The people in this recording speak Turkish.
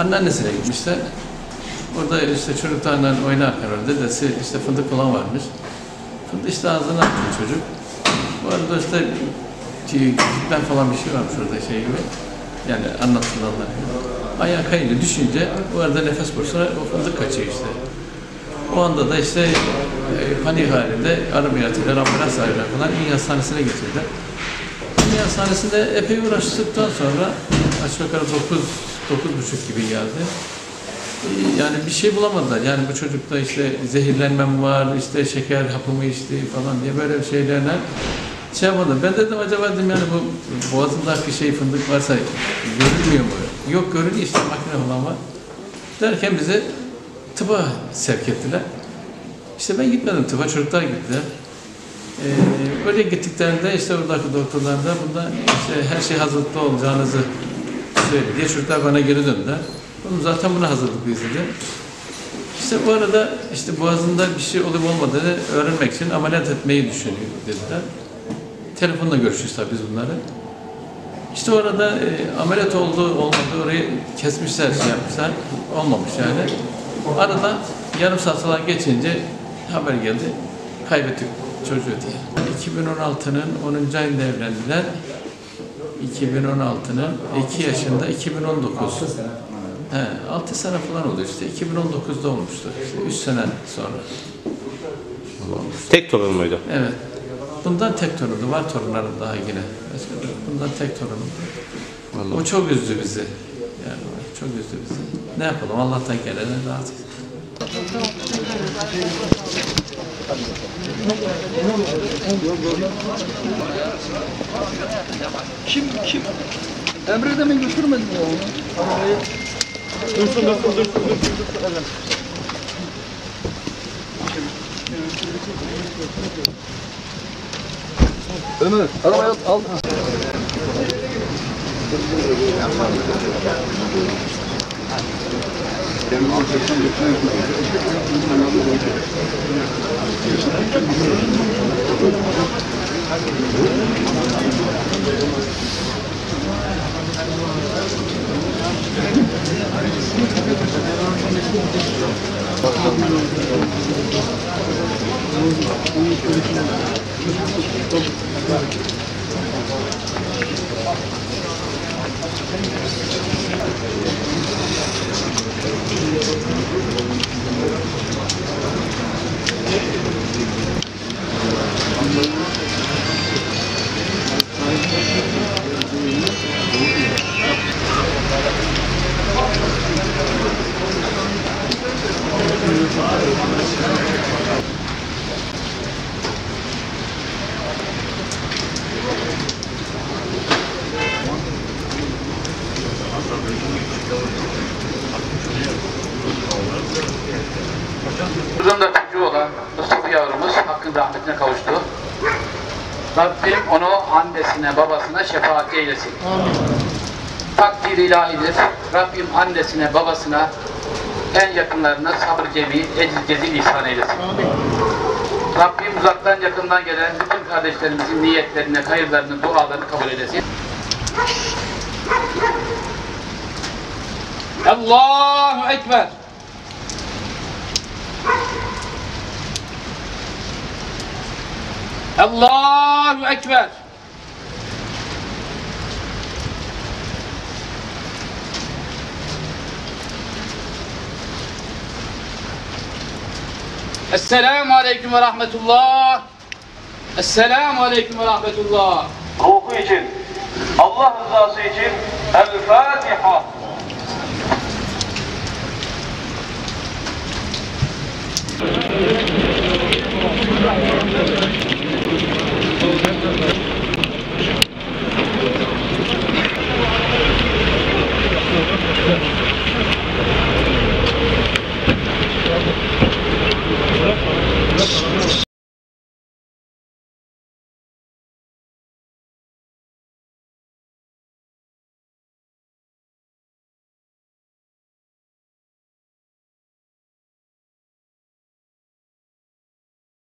Anneannesine gitmişler. Orada işte çocuklarla oynarken dedesi işte fındık falan varmış. Fındık işte ağzına attı çocuk. Bu arada işte gitmen falan bir şey varmış orada şey gibi. Yani anlatılanlar. Ayağa kayınca düşünce bu arada nefes boşluğuna o fındık kaçıyor işte. O anda da işte e, panik halinde arabaya atıyorlar, ambulans arıyorlar falan. İyi hastanesine getirdiler. İyi hastanesinde epey uğraştıktan sonra aşağı yukarı 9, 9.30 gibi geldi. E, Yani bir şey bulamadılar. Yani bu çocukta işte zehirlenme mi var, işte şeker hapı mı içti falan diye böyle şeylerle şey yapmadım. Ben dedim acaba dedim yani bu boğazındaki şey fındık varsa görülmüyor mu? Yok görünüyor işte makine falan var. Derken bizi tıba sevk ettiler. İşte ben gitmedim tıba, çocuklar gittiler. Ee, oraya gittiklerinde işte oradaki doktorlar da bunda işte her şey hazırlıklı olacağınızı söyledi. Diye çocuklar bana geri döndüler. Oğlum zaten buna hazırlıklıyız dedi. İşte bu arada işte boğazında bir şey olup olmadığını öğrenmek için ameliyat etmeyi düşünüyor dediler. Telefonla görüşürüz tabii biz bunları. İşte orada e, ameliyat oldu olmadı orayı kesmişler şey yapmışlar. Olmamış yani. Arada yarım saat falan geçince haber geldi. Kaybettik çocuğu diye. 2016'nın 10. ayında evlendiler. 2016'nın 2 yaşında 2019. He, 6 sene falan oldu işte. 2019'da olmuştu. İşte 3 sene sonra. Tek torun muydu? Evet. Bundan tek torunu var torunlarım daha yine. Bundan tek torunum. O çok üzdü bizi. Yani çok üzdü bizi. Ne yapalım Allah'tan gelene razıyız. Kim kim? Emre de mi götürmedin ya onu? Arabayı. Dursun dursun dursun dursun dursun. Evet. Ömer, arabayı al. al. Kızım da çocuğu olan Mustafa yavrumuz hakkın rahmetine kavuştu. Rabbim onu annesine babasına şefaat eylesin. Takdir ilahidir. Rabbim annesine babasına en yakınlarına sabır cemil, ecil cezil ihsan eylesin. Rabbim uzaktan yakından gelen bütün kardeşlerimizin niyetlerini, hayırlarını, dualarını kabul eylesin. Allahu Ekber. Allahu Ekber. Esselamu Aleyküm ve Rahmetullah. Esselamu Aleyküm ve Rahmetullah. ruhu için, Allah rızası için El